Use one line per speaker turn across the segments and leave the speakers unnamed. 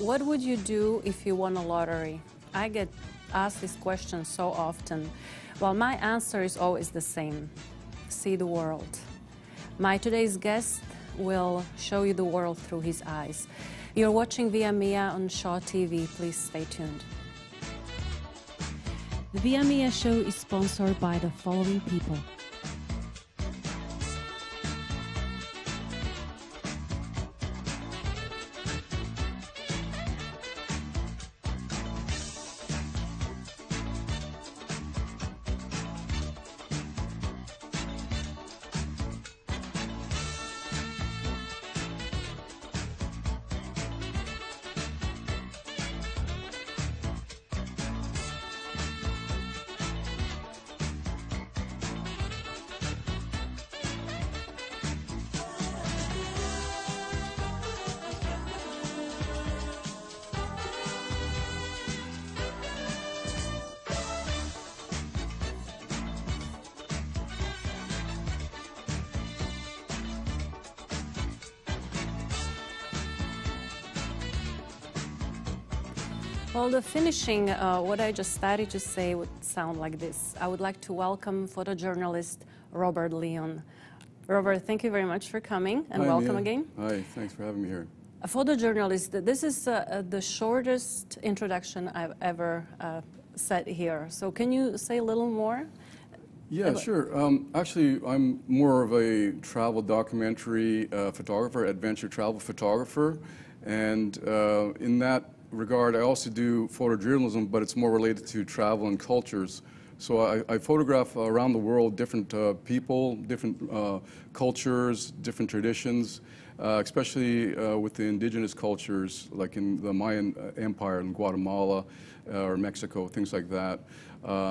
What would you do if you won a lottery? I get asked this question so often. Well, my answer is always the same see the world. My today's guest will show you the world through his eyes. You're watching Via Mia on Shaw TV. Please stay tuned. The Via Mia show is sponsored by the following people. Well, the finishing, uh, what I just started to say would sound like this. I would like to welcome photojournalist Robert Leon. Robert, thank you very much for coming and
Hi,
welcome
Mia.
again.
Hi, thanks for having me here.
A photojournalist, this is uh, uh, the shortest introduction I've ever uh, said here. So can you say a little more?
Yeah, sure. Um, actually, I'm more of a travel documentary uh, photographer, adventure travel photographer. And uh, in that regard, I also do photojournalism, but it's more related to travel and cultures. So I, I photograph around the world different uh, people, different uh, cultures, different traditions, uh, especially uh, with the indigenous cultures, like in the Mayan uh, Empire in Guatemala uh, or Mexico, things like that.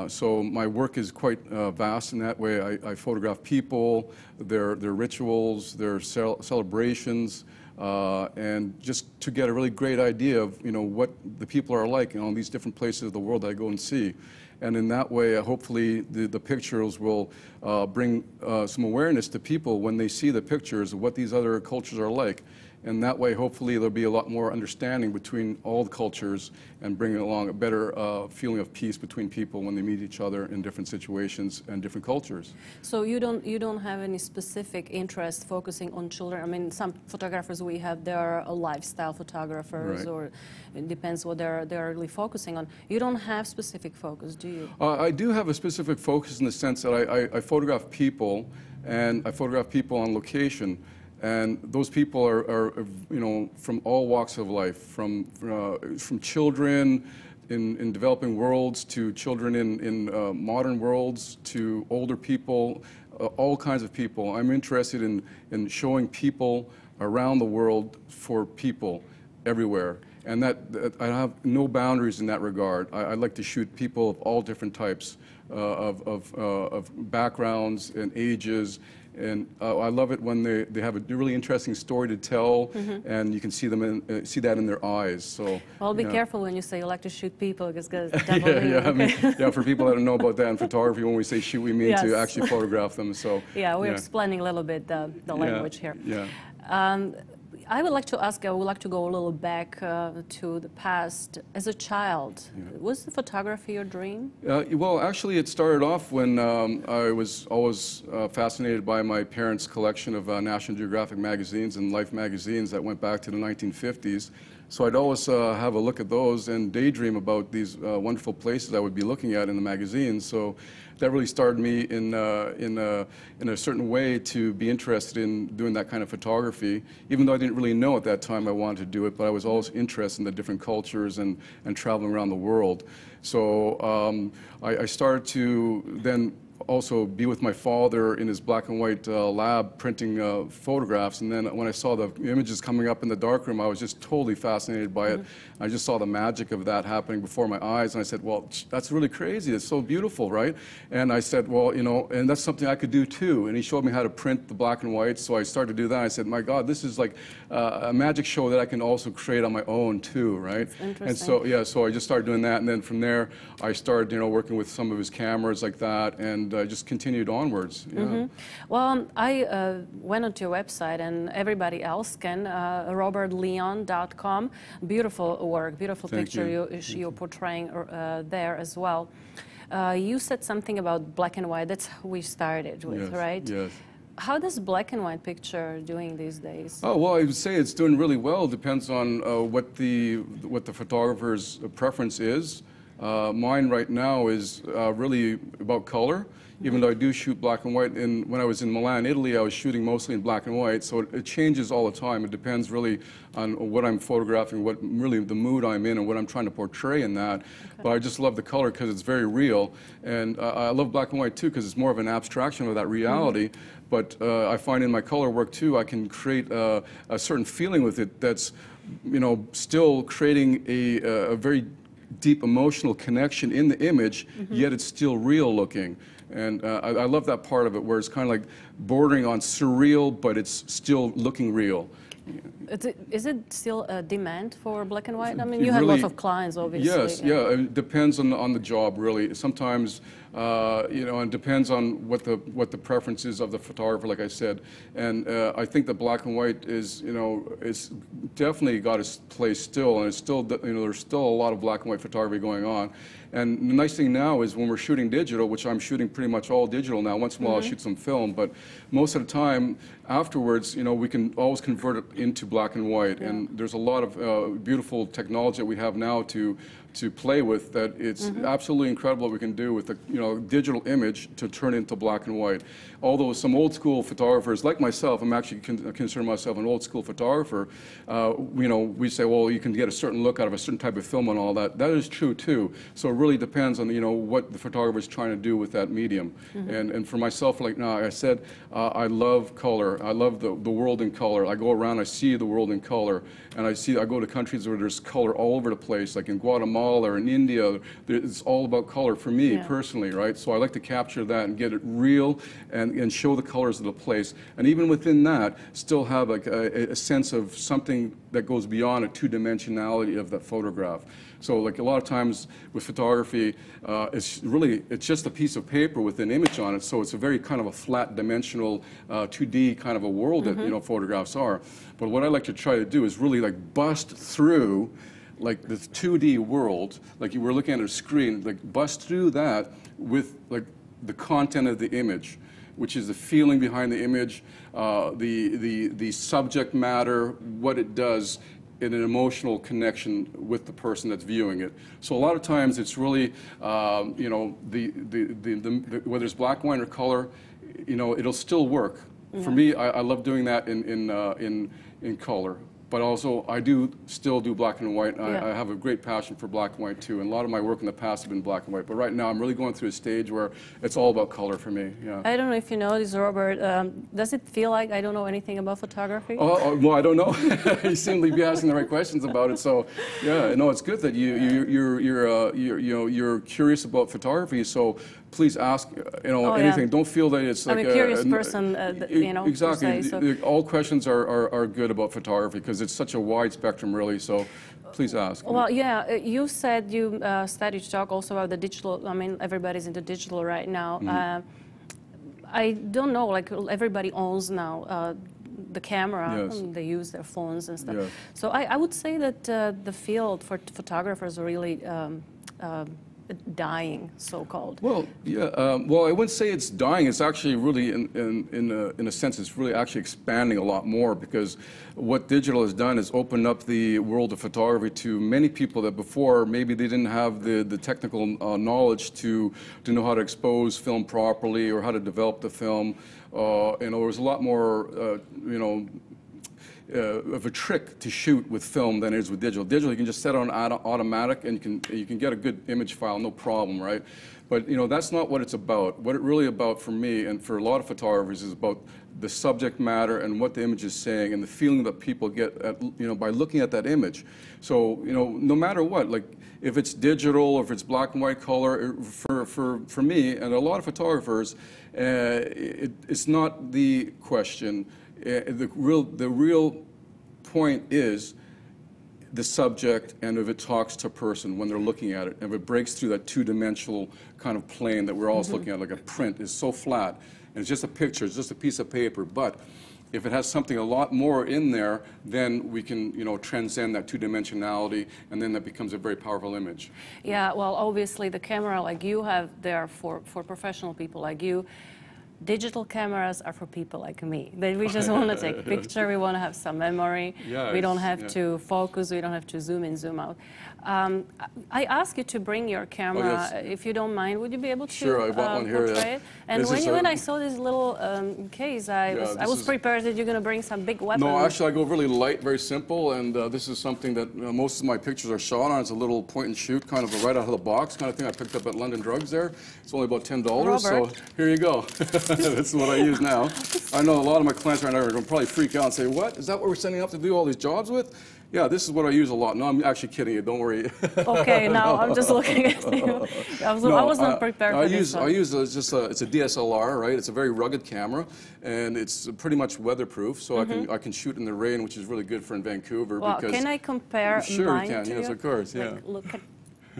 So my work is quite vast in that way. I, I photograph people, their, their rituals, their cel- celebrations, uh, and just to get a really great idea of you know what the people are like in all these different places of the world that I go and see. And in that way, uh, hopefully, the, the pictures will uh, bring uh, some awareness to people when they see the pictures of what these other cultures are like. And that way, hopefully, there'll be a lot more understanding between all the cultures and bringing along a better uh, feeling of peace between people when they meet each other in different situations and different cultures.
So you don't you don't have any specific interest focusing on children. I mean, some photographers we have they are lifestyle photographers,
Right.
or it depends what they're they're really focusing on. You don't have specific focus, do you?
Uh, I do have a specific focus in the sense that I, I, I photograph people, and I photograph people on location, and those people are, are you know, from all walks of life, from uh, from children in, in developing worlds to children in, in uh, modern worlds to older people, uh, all kinds of people. I'm interested in, in showing people around the world for people everywhere. And that, that I have no boundaries in that regard. I, I like to shoot people of all different types uh, of, of, uh, of backgrounds and ages. And uh, I love it when they, they have a really interesting story to tell, and you can see them in, uh, see that in their eyes. So
Well, be
yeah.
careful when you say you like to shoot people, because
yeah, yeah, I mean, yeah. For people that don't know about that in photography, when we say shoot, we mean to actually photograph them. So
Yeah, we're
yeah.
explaining a little bit the, the
Yeah,
language here.
Yeah.
Um, I would like to ask, I would like to go a little back uh, to the past. As a child, was the photography your dream?
Uh, well, actually, it started off when um, I was always uh, fascinated by my parents' collection of uh, National Geographic magazines and Life magazines that went back to the 1950s. So I'd always uh, have a look at those and daydream about these uh, wonderful places I would be looking at in the magazines. So that really started me in, uh, in, uh, in a certain way to be interested in doing that kind of photography, even though I didn't really know at that time I wanted to do it, but I was always interested in the different cultures and, and traveling around the world. So um, I, I started to then also be with my father in his black and white uh, lab printing uh, photographs. And then when I saw the images coming up in the darkroom, I was just totally fascinated by it. I just saw the magic of that happening before my eyes. And I said, well, that's really crazy. It's so beautiful, right? And I said, well, you know, and that's something I could do too. And he showed me how to print the black and white. So I started to do that. I said, my God, this is like uh, a magic show that I can also create on my own too, right? Interesting. And so, yeah, so I just started doing that. And then from there, I started, you know, working with some of his cameras like that. And and I just continued onwards. Yeah.
Mm-hmm. Well, um, I uh, went onto your website, and everybody else can. Uh, RobertLeon.com. Beautiful work, beautiful
Thank
picture
you.
you. you're portraying uh, there as well. Uh, you said something about black and white. That's how we started with,
Yes,
right?
Yes.
How does black and white picture doing these days?
Oh well, I would say it's doing really well. Depends on uh, what the what the photographer's preference is. Uh, mine right now is uh, really about color, even though I do shoot black and white. And when I was in Milan, Italy, I was shooting mostly in black and white. So it, it changes all the time. It depends really on what I'm photographing, what really the mood I'm in, and what I'm trying to portray in that. But I just love the color because it's very real. And uh, I love black and white too because it's more of an abstraction of that reality. But uh, I find in my color work too, I can create a certain feeling with it that's, you know, still creating a, a very deep emotional connection in the image, yet it's still real looking. And uh, I, I love that part of it where it's kind of like bordering on surreal, but it's still looking real.
Is it, is it still a demand for black and white? I mean, you have lots of clients, obviously.
Yes, yeah, it depends on the, on the job really. Sometimes, uh, you know, and depends on what the what the preference is of the photographer, like I said. And uh, I think the black and white is, you know, it's definitely got its place still, and it's still, you know, there's still a lot of black and white photography going on. And the nice thing now is when we're shooting digital, which I'm shooting pretty much all digital now. Once in a while, I'll shoot some film, but most of the time afterwards, you know, we can always convert it into black and white. And there's a lot of uh, beautiful technology that we have now to to play with that it's absolutely incredible what we can do with the you know digital image to turn into black and white. Although some old school photographers like myself, I'm actually con- consider myself an old school photographer. Uh, you know, we say, well, you can get a certain look out of a certain type of film and all that. That is true too. So it really depends on you know what the photographer is trying to do with that medium. And and for myself, like now I said, uh, I love color. I love the, the world in color. I go around, I see the world in color, and I see I go to countries where there's color all over the place, like in Guatemala or in India. It's all about color for me
Yeah.
personally, right? So I like to capture that and get it real and, and show the colors of the place. And even within that, still have like a, a sense of something that goes beyond a two-dimensionality of that photograph. So like a lot of times with photography, uh, it's really, it's just a piece of paper with an image on it. So it's a very kind of a flat dimensional, uh, 2D kind of a world that, you know, photographs are. But what I like to try to do is really like bust through like this 2D world, like you were looking at a screen, like bust through that with like the content of the image, which is the feeling behind the image, uh, the, the, the subject matter, what it does in an emotional connection with the person that's viewing it. So a lot of times it's really, um, you know, the, the, the, the, whether it's black, white, or color, you know, it'll still work. For me, I, I love doing that in, in, uh, in, in color. But also, I do still do black and white. I,
Yeah.
I have a great passion for black and white too. And a lot of my work in the past has been black and white. But right now, I'm really going through a stage where it's all about color for me. Yeah.
I don't know if you know this, Robert. Um, does it feel like I don't know anything about photography?
Oh, oh, well, I don't know. you seem to be asking the right questions about it. So, yeah, no, it's good that you, you you're you're uh, you're you know you're curious about photography. So please ask uh, you know
Oh, yeah.
anything. Don't feel that it's
I'm
like
a curious
n-
person, uh, you know,
Exactly.
so-
All questions are, are, are good about photography because it's such a wide spectrum, really. So, please ask.
Well, yeah, uh, you said you uh, started to talk also about the digital. I mean, everybody's into digital right now.
Mm-hmm.
Uh, I don't know, like everybody owns now uh, the camera.
Yes.
and They use their phones and stuff.
Yes.
So I, I would say that uh, the field for photographers really um, uh, dying, so-called.
Well, yeah. Um, well, I wouldn't say it's dying. It's actually really, in in in a, in a sense, it's really actually expanding a lot more because what digital has done is opened up the world of photography to many people that before maybe they didn't have the the technical uh, knowledge to to know how to expose film properly or how to develop the film. Uh, and there was a lot more, uh, you know uh, of a trick to shoot with film than it is with digital. Digital, you can just set on auto- automatic and you can, you can get a good image file, no problem, right? But you know, that's not what it's about. What it really about for me and for a lot of photographers is about the subject matter and what the image is saying and the feeling that people get at, you know, by looking at that image. So, you know, no matter what, like if it's digital or if it's black and white color, for, for, for me and a lot of photographers, uh, it, it's not the question. Uh, the real, the real point is the subject and if it talks to a person when they're looking at it, and if it breaks through that two-dimensional kind of plane that we're always looking at, like a print is so flat, and it's just a picture, it's just a piece of paper, but if it has something a lot more in there, then we can, you know, transcend that two-dimensionality, and then that becomes a very powerful image.
Yeah, well, obviously the camera like you have there for, for professional people like you, digital cameras are for people like me. They, we just want to take a picture, we want to have some memory.
Yeah,
we don't have
yeah.
to focus, we don't have to zoom in, zoom out. Um, I ask you to bring your camera,
yes.
if you don't mind. Would you be able to
Sure, I bought
uh,
one here, yeah.
it? And
This
when, you,
a-
when I saw this little um, case, I
Yeah,
was, I was prepared that you're going to bring some big weapon.
No, actually, I go really light, very simple, and uh, this is something that uh, most of my pictures are shot on. It's a little point and shoot, kind of a right out of the box kind of thing I picked up at London Drugs there. It's only about $10, so here you go. this is what I use now. I know a lot of my clients right now are going to probably freak out and say, what? Is that what we're sending up to do all these jobs with? Yeah, this is what I use a lot. No, I'm actually kidding you. Don't worry.
okay, now I'm just looking at you. I was, I was not
I-
prepared
I
for
use, I use a, just a, it's a DSLR, right? It's a very rugged camera, and it's pretty much weatherproof, so I can I can shoot in the rain, which is really good for in Vancouver.
Mm-hmm. Well,
because
can I compare
Sure you can, yes,
you?
of course,
Like,
yeah.
look at,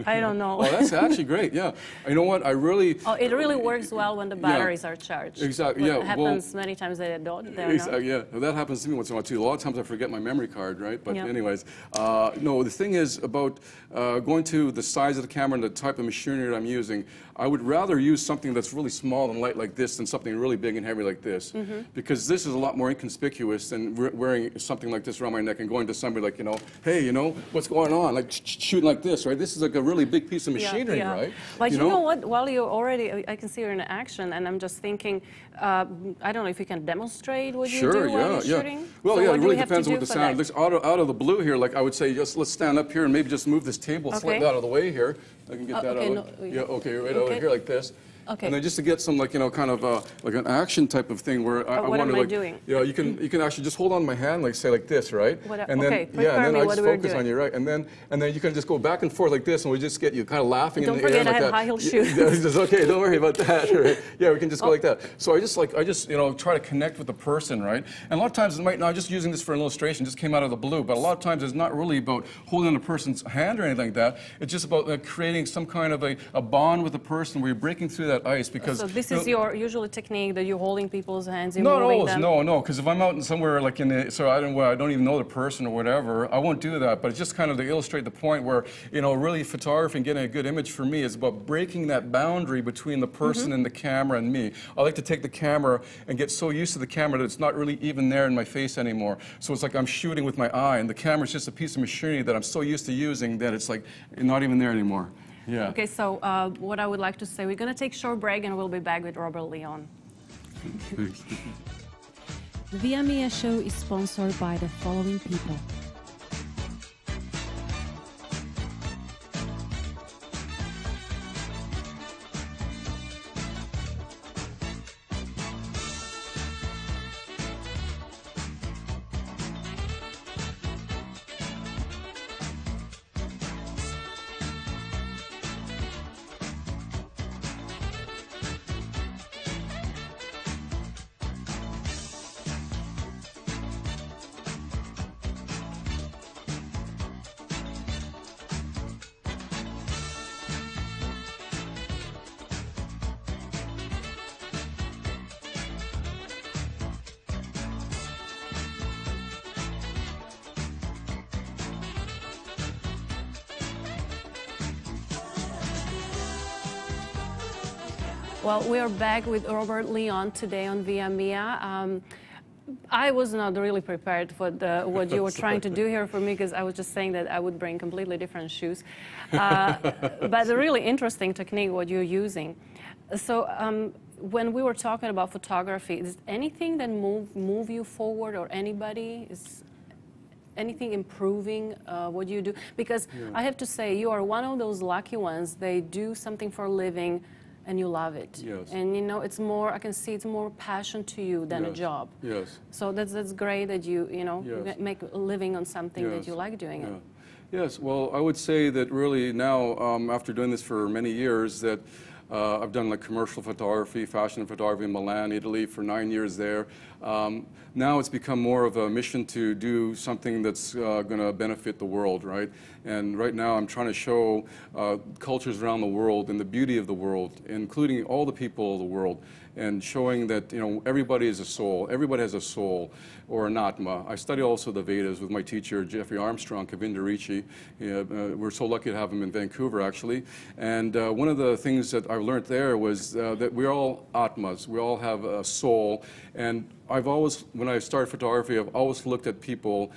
I don't know.
Oh, that's actually great. Yeah, you know what? I really.
Oh, it really works well when the
Yeah.
batteries are charged.
Exactly,
What
yeah, well-
happens many times that they don't. They're
Ex-
not.
yeah, well, that happens to me once in a while too. A lot of times I forget my memory card, right? But
Yeah.
anyways, uh, no, the thing is about uh, going to the size of the camera and the type of machinery that I'm using. I would rather use something that's really small and light like this than something really big and heavy like this.
Mm-hmm.
Because this is a lot more inconspicuous than we- wearing something like this around my neck and going to somebody like, you know, hey, you know, what's going on? Like sh- sh- shooting like this, right? This is like a really big piece of machinery,
yeah.
right?
But you, know? what? While you're already, I- can see you're in action, and I'm just thinking, uh, I don't know if you can demonstrate what you
Sure,
do while
yeah,
you're
yeah.
shooting.
Well,
So
yeah, it really
we have to
depends on what the sound. looks out of, out of the blue here. Like I would say, just let's stand up here and maybe just move this table
Okay.
slightly out of the way here. I can get
Oh,
that
okay,
out.
no,
yeah, okay, right over
okay.
here like this.
Okay.
And then just to get some like you know kind of uh, like an action type of thing where I,
Oh,
I want to like
doing?
yeah you can you can actually just hold on my hand like say like this right
What
and then
okay,
yeah and then
me
I just focus on you right and then and then you can just go back and forth like this and we just get you kind of laughing
Don't
in the
forget
air
I
like
have
that.
high-heel
Yeah,
shoes.
yeah, just, okay don't worry about that right? yeah we can just go
Oh.
like that so I just like I just you know try to connect with the person right and a lot of times it might not just using this for an illustration just came out of the blue but a lot of times it's not really about holding a person's hand or anything like that it's just about uh, creating some kind of a, a bond with the person where you're breaking through that ice because
So this
you
is
know,
your usual technique that you're holding people's hands, you're
not
moving
always,
them.
no, no. Because if I'm out in somewhere like in the, so I don't, I don't even know the person or whatever, I won't do that. But it's just kind of to illustrate the point where, you know, really photography and getting a good image for me is about breaking that boundary between the person
Mm-hmm.
and the camera and me. I like to take the camera and get so used to the camera that it's not really even there in my face anymore. So it's like I'm shooting with my eye, and the camera's just a piece of machinery that I'm so used to using that it's like not even there anymore. Yeah.
Okay, so uh, what I would like to say, we're going to take a short break and we'll be back with Robert Leon. The Via Mia show is sponsored by the following people. Well, we are back with Robert Leon today on Via Mia. Um, I was not really prepared for the, what you were trying to do here for me because I was just saying that I would bring completely different shoes. Uh, but a really interesting technique what you're using. So um, when we were talking about photography, is anything that move move you forward or anybody is anything improving uh, what you do? Because I have to say, you are one of those lucky ones. They do something for a living, and you love it.
Yes.
And you know, it's more. I can see it's more passion to you than a job.
Yes.
So that's that's great that you you know
Yes.
make a living on something that you like doing it.
Yes, well, I would say that really now, um, after doing this for many years, that Uh, I've done like commercial photography, fashion photography in Milan, Italy for nine years there. Um, now it's become more of a mission to do something that's uh, going to benefit the world, right? And right now I'm trying to show uh, cultures around the world and the beauty of the world, including all the people of the world and showing that you know everybody is a soul. Everybody has a soul or an atma. I study also the Vedas with my teacher Jeffrey Armstrong, Kavindra Rishi. Uh, we're so lucky to have him in Vancouver actually. And uh, one of the things that I learned there was uh, that we're all atmas. We all have a soul. And I've always, when I started photography, I've always looked at people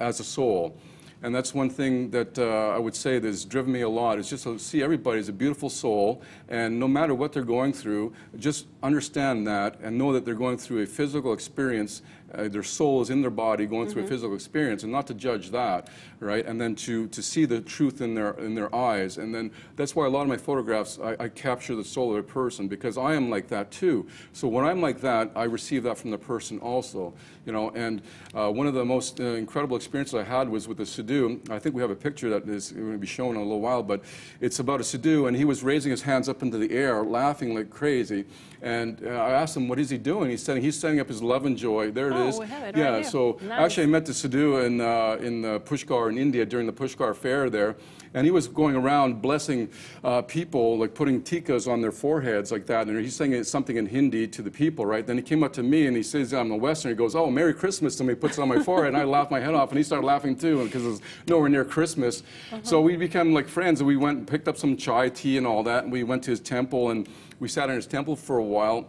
as a soul. And that's one thing that uh, I would say that has driven me a lot is just to see everybody as a beautiful soul. And no matter what they're going through, just understand that and know that they're going through a physical experience uh, their soul is in their body going through mm -hmm. a mm-hmm. physical experience and not to judge that right and then to to see the truth in their in their eyes and then that's why a lot of my photographs I, I capture the soul of a person because I am like that too so when I'm like that I receive that from the person also you know and uh, one of the most uh, incredible experiences I had was with a Sadhu I think we have a picture that is going to be shown in a little while but it's about a Sadhu and he was raising his hands up into the air laughing like crazy and uh, I asked him, what is he doing? He's setting, he's setting up his love and joy. There it is.
It
yeah,
right
so
nice.
actually I met the Sadhu in, uh, in uh, Pushkar in India during the Pushkar fair there. And he was going around blessing uh, people, like putting tikas on their foreheads like that. And he's saying something in Hindi to the people, right? Then he came up to me and he says, I'm a Westerner. He goes, oh, Merry Christmas to me, puts it on my forehead. And I laughed my head off. And he started laughing too because it was nowhere near Christmas. -huh. So we became like friends. And we went and picked up some chai tea and all that. And we went to his temple and we sat in his temple for a while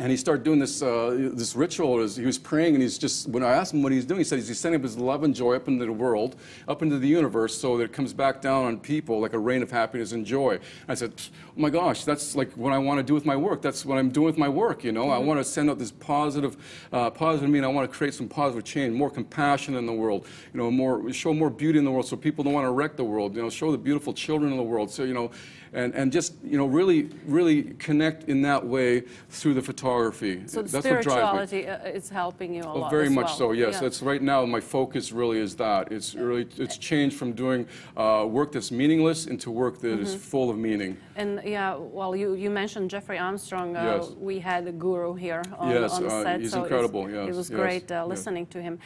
and he started doing this uh, this ritual. He was praying, and he's just when I asked him what he's doing, he said he's sending up his love and joy up into the world, up into the universe, so that it comes back down on people like a rain of happiness and joy. I said, oh my gosh, that's like what I want to do with my work. That's what I'm doing with my work. You know, mm -hmm. I mm-hmm. want to send out this positive, uh, positive mean. I want to create some positive change, more compassion in the world. You know, more show more beauty in the world, so people don't want to wreck the world. You know, show the beautiful children in the world. So you know and, and just you know really really connect in that way through the photography.
So the that's spirituality uh, is helping you a
oh,
lot.
Very much
well.
so. Yes, yeah. that's right now my focus really is that. It's really it's changed from doing uh, work that's meaningless into work that mm -hmm. is mm-hmm. full of meaning.
And yeah, well, you, you mentioned Jeffrey Armstrong. Uh,
yes.
We had a guru here on,
yes,
on the
uh,
set.
he's so incredible. Yes,
it was
yes,
great uh, listening to him.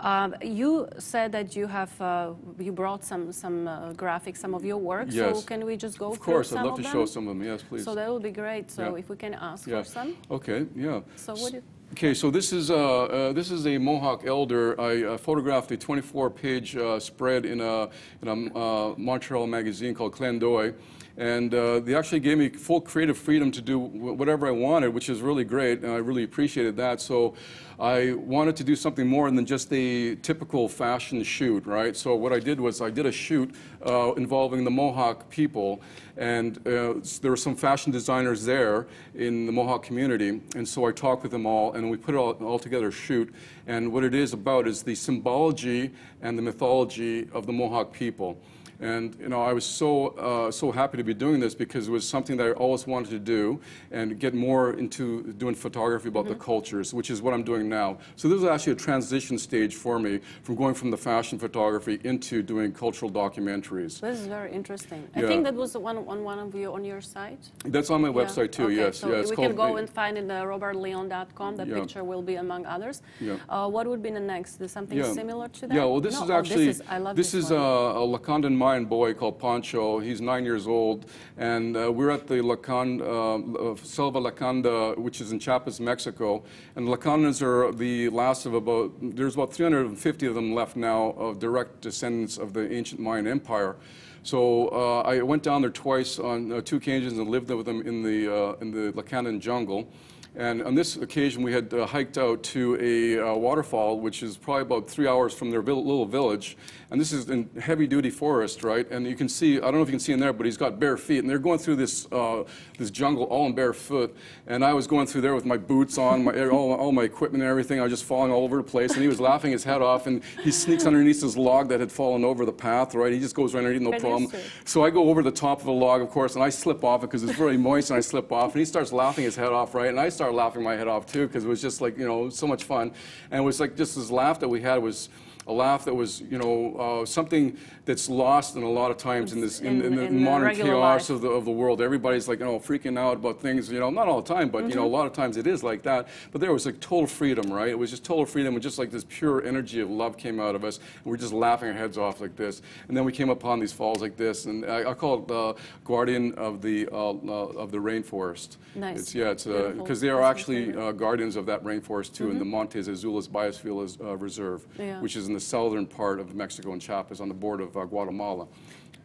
Um, you said that you have uh, you brought some some uh, graphics, some of your work.
Yes.
So can we just go through?
of course,
some
I'd love
to
them? show some of them. Yes, please.
So that would be great. So
yeah.
if we can ask
yeah.
for some.
Okay. Yeah.
So what? Do
Okay, so this is, uh, uh, this is a Mohawk elder. I uh, photographed a 24-page uh, spread in a, in a uh, Montreal magazine called Clin d'Oeil. And uh, they actually gave me full creative freedom to do whatever I wanted, which is really great, and I really appreciated that. So I wanted to do something more than just a typical fashion shoot, right? So what I did was I did a shoot uh, involving the Mohawk people, and uh, there were some fashion designers there in the Mohawk community, and so I talked with them all, and we put it all, all together shoot. And what it is about is the symbology and the mythology of the Mohawk people. And you know, I was so uh, so happy to be doing this because it was something that I always wanted to do and get more into doing photography about mm -hmm. the mm-hmm. cultures, which is what I'm doing now. So this was actually a transition stage for me from going from the fashion photography into doing cultural documentaries.
This is very interesting. I think that was one on one of you on your site.
That's on my yeah. website too.
Okay.
Yes,
so
yeah.
we can go and find it at robertleon.com. The yeah. picture will be among others.
Yeah.
Uh, what would be the next? Is something similar to that?
Yeah. Well, this
no,
is actually
oh, this is, I love
this,
this
is uh, a Lacandon Mayan boy called Pancho. He's nine years old, and uh, we're at the Lacan, uh, Selva Lacanda, which is in Chiapas, Mexico. And Lacandons are the last of about, there's about 350 of them left now of direct descendants of the ancient Mayan Empire. So uh, I went down there twice on uh, two occasions and lived with them in the, uh, in the Lacandon jungle. And on this occasion, we had uh, hiked out to a uh, waterfall, which is probably about three hours from their little village. And this is in heavy-duty forest, right? And you can see, I don't know if you can see in there, but he's got bare feet. And they're going through this, uh, this jungle all in barefoot. And I was going through there with my boots on, my, all, all my equipment and everything. I was just falling all over the place. And he was laughing his head off. And he sneaks underneath this log that had fallen over the path, right? He just goes right underneath, no problem. So I go over the top of the log, of course, and I slip off it because it's very moist, and I slip off. And he starts laughing his head off, right? And I start laughing my head off, too, because it was just like, you know, so much fun. And it was like just this laugh that we had was a laugh that was, you know, uh, something that's lost in a lot of times in this in,
In-
in the
in the
modern chaos
life.
of the of the world. Everybody's like, you know, freaking out about things. You know, not all the time, but you know, a lot of times it is like that. But there was like total freedom, right? It was just total freedom, and just like this pure energy of love came out of us, and we're just laughing our heads off like this. And then we came upon these falls like this, and I, I call it uh, guardian of the uh, uh, of the rainforest.
Nice.
It's, yeah, it's
Beautiful.
because they are actually uh, guardians of that rainforest too, in the Montes Azules Biosphere uh, Reserve,
Yeah.
which is in the southern part of Mexico and Chiapas on the border of uh, Guatemala.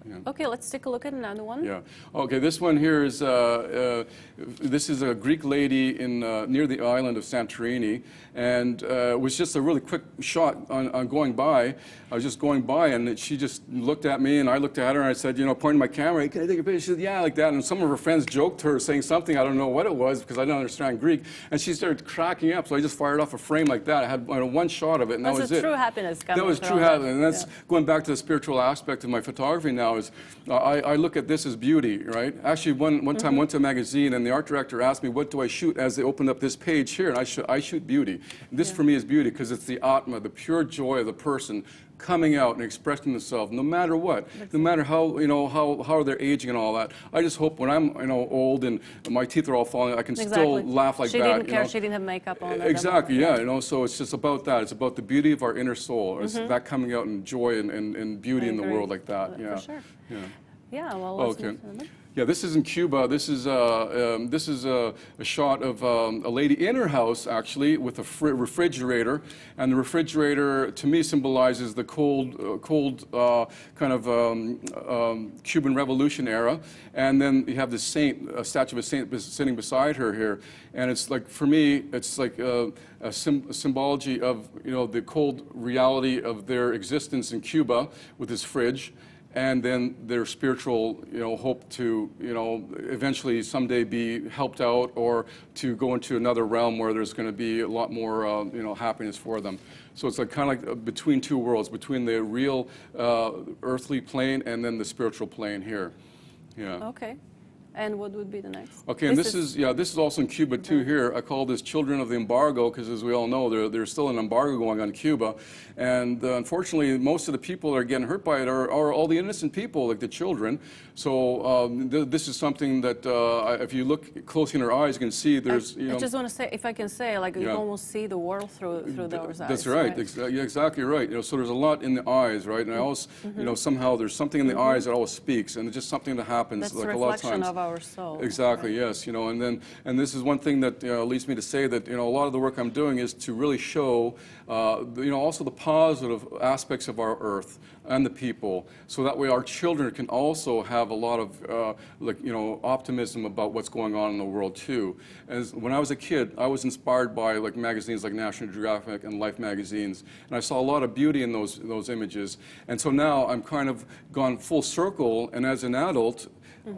Yeah.
Okay, let's take a look at another one.
Yeah. Okay. This one here is uh, uh, this is a Greek lady in uh, near the island of Santorini, and uh, it was just a really quick shot on, on going by. I was just going by, and she just looked at me, and I looked at her, and I said, you know, pointing my camera, "Hey, can I take a picture? She said, yeah, like that. And some of her friends joked her, saying something I don't know what it was because I don't understand Greek, and she started cracking up. So I just fired off a frame like that. I had you know, one shot of it, and
That's
that was it.
true happiness coming
That was true happiness, and that's
Yeah.
going back to the spiritual aspect of my photography now is I, I look at this as beauty, right? Actually, one, one time
Mm-hmm.
Went to a magazine and the art director asked me, what do I shoot as they opened up this page here? And I, sh- I shoot beauty. This for me is beauty because it's the atma, the pure joy of the person coming out and expressing themselves no matter what, no matter how, you know, how, how they're aging and all that. I just hope when I'm, you know, old and my teeth are all falling, I can still laugh like
she
that.
didn't
you
care.
know?
She didn't have makeup on.
Exactly, yeah. You know, so it's just about that. It's about the beauty of our inner soul. It's mm-hmm. that coming out in joy and, and, and beauty in the world like that. Yeah.
For
Yeah.
sure.
Yeah.
Yeah. Well, let's
Okay. Yeah, this is in Cuba. This is, uh, um, this is a, a shot of um, a lady in her house, actually, with a fri- refrigerator. And the refrigerator, to me, symbolizes the cold, uh, cold uh, kind of um, um, Cuban Revolution era. And then you have the saint, a statue of a saint sitting beside her here. And it's like, for me, it's like uh, a, sym- a symbology of, you know, the cold reality of their existence in Cuba with this fridge and then their spiritual, you know, hope to, you know, eventually someday be helped out or to go into another realm where there's going to be a lot more, uh, you know, happiness for them. So it's like kind of like uh, between two worlds, between the real uh, earthly plane and then the spiritual plane here. Yeah.
Okay. And what would be the next?
Okay, and this is, yeah, this is also in Cuba too here. I call this children of the embargo because as we all know, there, there's still an embargo going on in Cuba. And uh, unfortunately, most of the people that are getting hurt by it are, are all the innocent people, like the children. So um, th this is something that uh, if you look closely in her eyes, you can see there's,
I,
you know.
I just want to say, if I can say, like you almost see the world through through those eyes.
That's right. Yeah, exactly right. You know, so there's a lot in the eyes, right? And I always, you know, somehow there's something in the eyes that always speaks, and it's just something that happens,
That's
like
a
lot of times.
of our soul.
Exactly. Yes. You know, and then and this is one thing that you know, leads me to say that you know a lot of the work I'm doing is to really show uh, you know also the positive aspects of our Earth and the people, so that way our children can also have a lot of uh, like you know optimism about what's going on in the world too. As when I was a kid, I was inspired by like magazines like National Geographic and Life magazines, and I saw a lot of beauty in those those images. And so now I'm kind of gone full circle, and as an adult.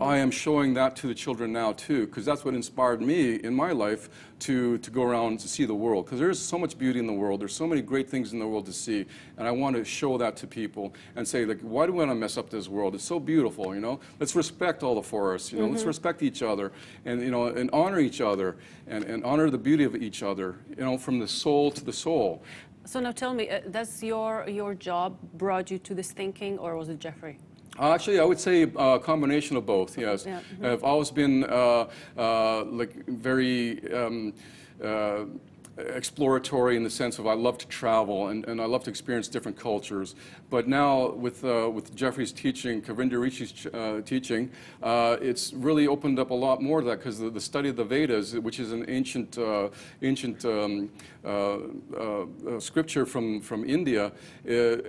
I am showing that to the children now too, because that's what inspired me in my life to, to go around to see the world. Because there's so much beauty in the world, there's so many great things in the world to see, and I want to show that to people and say, like, why do we want to mess up this world? It's so beautiful, you know. Let's respect all the forests, you know. Let's respect each other, and you know, and honor each other, and, and honor the beauty of each other, you know, from the soul to the soul.
So now tell me, uh, does your your job brought you to this thinking, or was it Jeffrey?
Uh, Actually, I would say a combination of both. Yes,
Yeah,
I've always been uh, uh, like very. Um, uh, exploratory in the sense of I love to travel and, and I love to experience different cultures. But now with, uh, with Jeffrey's teaching, Kavindra Rishi's uh, teaching, uh, it's really opened up a lot more to that because the, the study of the Vedas, which is an ancient, uh, ancient um, uh, uh, uh, scripture from, from India,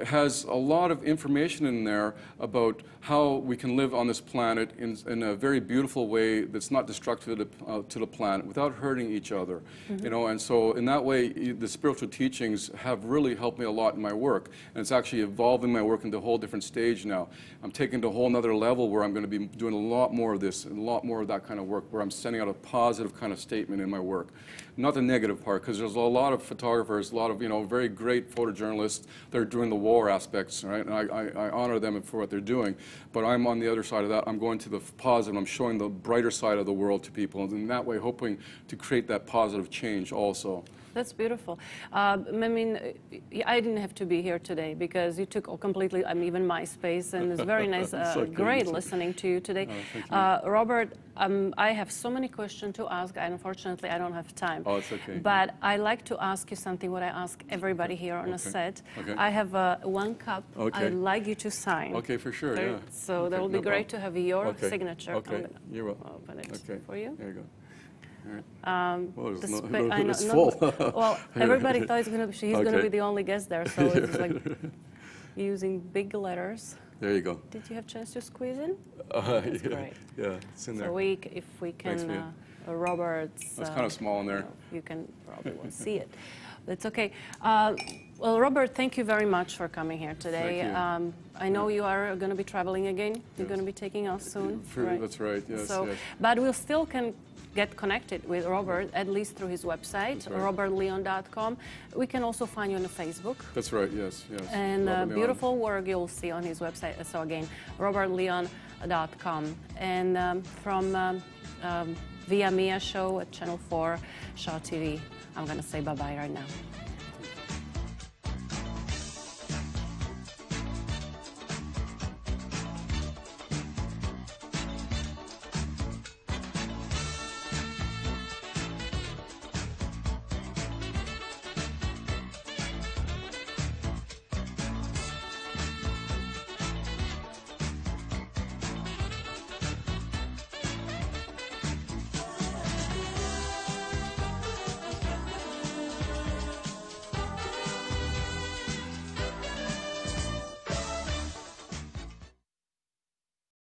has a lot of information in there about how we can live on this planet in, in a very beautiful way that's not destructive to the, uh, to the planet without hurting each other. You know, and so in that way, the spiritual teachings have really helped me a lot in my work, and it's actually evolving my work into a whole different stage now. I'm taking to a whole other level where I'm going to be doing a lot more of this and a lot more of that kind of work, where I'm sending out a positive kind of statement in my work, not the negative part, because there's a lot of photographers, a lot of you know very great photojournalists that are doing the war aspects, right? And I, I, I honor them for what they're doing, but I'm on the other side of that. I'm going to the positive. I'm showing the brighter side of the world to people, and in that way, hoping to create that positive change also.
That's beautiful. Uh, I mean, I didn't have to be here today because you took completely, I mean, even my space, and it's very nice, uh,
okay,
great listening to you today.
Oh, you.
Uh, Robert, um, I have so many questions to ask, and unfortunately, I don't have time.
Oh, it's okay.
But I like to ask you something what I ask everybody here on a set.
Okay.
I have uh, one cup
Okay.
I'd like you to sign.
Okay, for sure, yeah.
So
Okay,
that will be
no
great
problem.
to have your
Okay,
signature.
Okay, you're welcome.
Open it
Okay,
for you.
There you go. All right.
Um,
Well, it's not-
spa- I know-
it's
no,
full.
well, everybody thought it's gonna be, he's gonna be the only guest there, so it's like using big letters.
There you go.
Did you have chance to squeeze in?
Uh,
That's
yeah,
great.
yeah, it's in there.
So we, if we can,
Mia.
uh, Robert's.
That's
uh,
kind of small in there.
You can probably won't see it. It's okay. Uh, well, Robert, thank you very much for coming here today. Um, I know you are going to be traveling again. You're
Yes.
going to be taking us soon.
For- That's right, yes,
So,
yes.
but we still can get connected with Robert at least through his website,
right.
robertleon.com. We can also find you on Facebook.
That's right, yes, yes.
And uh, beautiful work you'll see on his website. So again, robertleon.com. And um, from um, um, Via Mia show at Channel 4, Shaw TV, I'm going to say bye-bye right now.